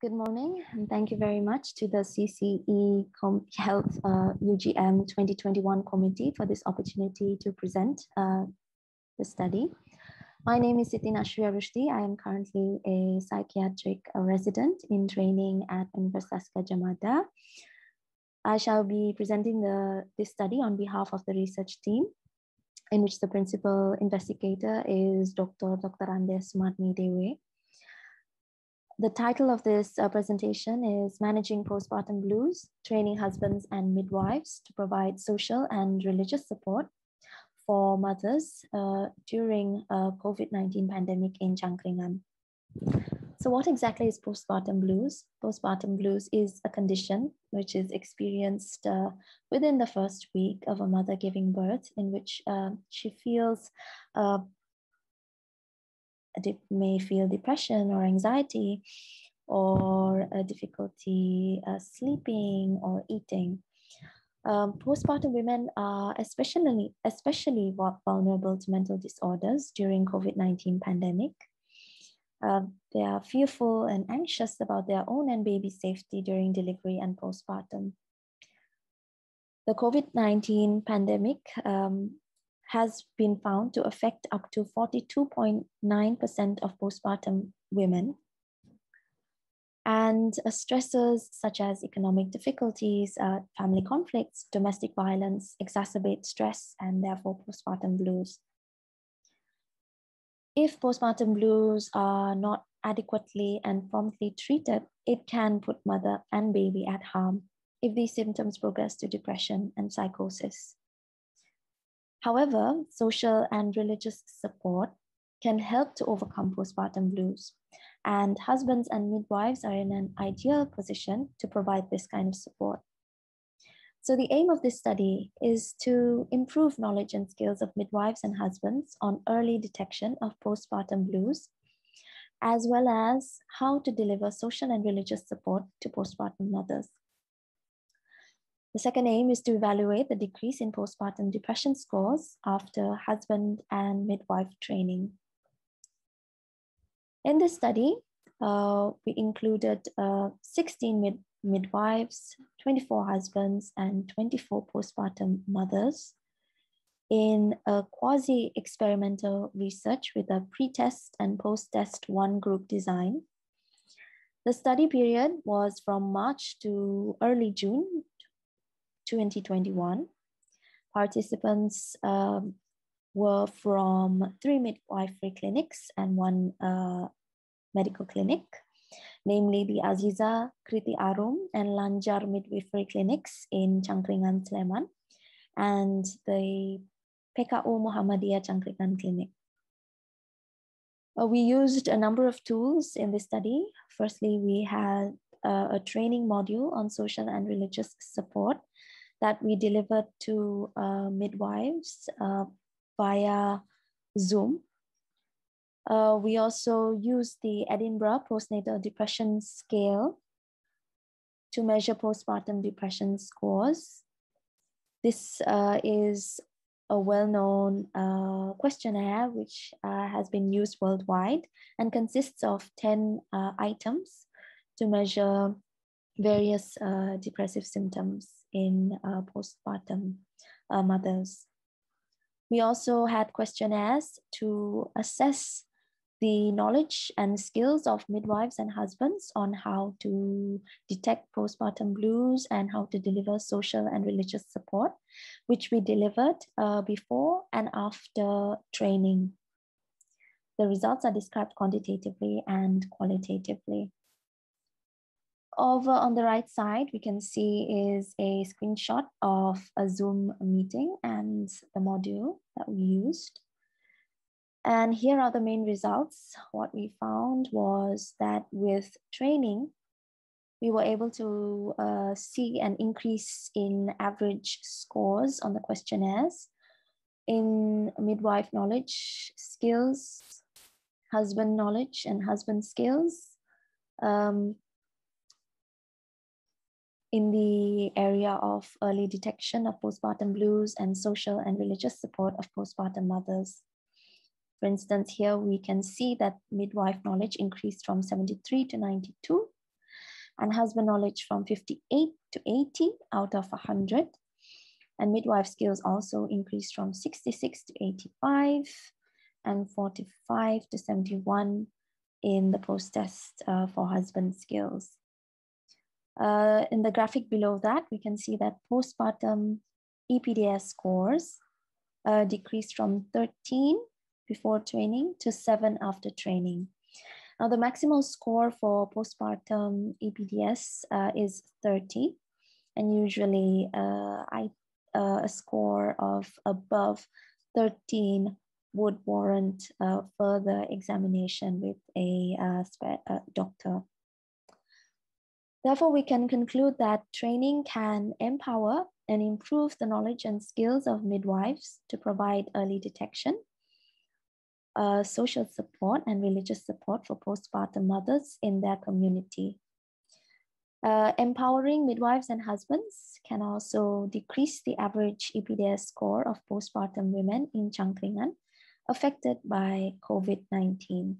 Good morning, and thank you very much to the CCE Com Health uh, UGM 2021 committee for this opportunity to present uh, the study. My name is Siti Nashria Rusdhy. I am currently a psychiatric resident in training at Universitas Gadjah Mada. I shall be presenting the, this study on behalf of the research team, in which the principal investigator is Dr. Dr. Andes Sumadmi Dewe the title of this uh, presentation is Managing Postpartum Blues, Training Husbands and Midwives to Provide Social and Religious Support for Mothers uh, during uh, COVID-19 pandemic in Cangkringan. So what exactly is postpartum blues? Postpartum blues is a condition which is experienced uh, within the first week of a mother giving birth in which uh, she feels uh, may feel depression or anxiety or a difficulty uh, sleeping or eating. Um, postpartum women are especially, especially vulnerable to mental disorders during COVID-19 pandemic. Uh, they are fearful and anxious about their own and baby safety during delivery and postpartum. The COVID-19 pandemic um, has been found to affect up to 42.9% of postpartum women. And uh, stressors such as economic difficulties, uh, family conflicts, domestic violence exacerbate stress and therefore postpartum blues. If postpartum blues are not adequately and promptly treated, it can put mother and baby at harm if these symptoms progress to depression and psychosis. However, social and religious support can help to overcome postpartum blues. And husbands and midwives are in an ideal position to provide this kind of support. So, the aim of this study is to improve knowledge and skills of midwives and husbands on early detection of postpartum blues, as well as how to deliver social and religious support to postpartum mothers. The second aim is to evaluate the decrease in postpartum depression scores after husband and midwife training. In this study, uh, we included uh, 16 mid midwives, 24 husbands, and 24 postpartum mothers in a quasi-experimental research with a pre-test and post-test one group design. The study period was from March to early June 2021. Participants um, were from three midwifery clinics and one uh, medical clinic, namely the Aziza, Kriti Arum, and Lanjar midwifery clinics in Cangkringan, Sleman, and the PKU Muhammadiyah Cangkringan clinic. Uh, we used a number of tools in this study. Firstly, we had uh, a training module on social and religious support that we delivered to uh, midwives uh, via Zoom. Uh, we also used the Edinburgh Postnatal Depression Scale to measure postpartum depression scores. This uh, is a well-known uh, questionnaire which uh, has been used worldwide and consists of 10 items to measure various depressive symptoms in uh, postpartum uh, mothers. We also had questionnaires to assess the knowledge and skills of midwives and husbands on how to detect postpartum blues and how to deliver social and religious support, which we delivered uh, before and after training. The results are described quantitatively and qualitatively. Over on the right side, we can see is a screenshot of a Zoom meeting and the module that we used. And here are the main results. What we found was that with training, we were able to uh, see an increase in average scores on the questionnaires in midwife knowledge, skills, husband knowledge and husband skills, um, in the area of early detection of postpartum blues and social and religious support of postpartum mothers. For instance, here we can see that midwife knowledge increased from 73 to 92, and husband knowledge from 58 to 80 out of 100. And midwife skills also increased from 66 to 85 and 45 to 71 in the post-test uh, for husband skills. Uh, in the graphic below that, we can see that postpartum EPDS scores uh, decreased from 13 before training to 7 after training. Now, the maximal score for postpartum EPDS uh, is 30, and usually uh, I, uh, a score of above 13 would warrant uh, further examination with a uh, doctor. Therefore, we can conclude that training can empower and improve the knowledge and skills of midwives to provide early detection, uh, social support, and religious support for postpartum mothers in their community. Uh, empowering midwives and husbands can also decrease the average EPDS score of postpartum women in Cangkringan affected by COVID 19.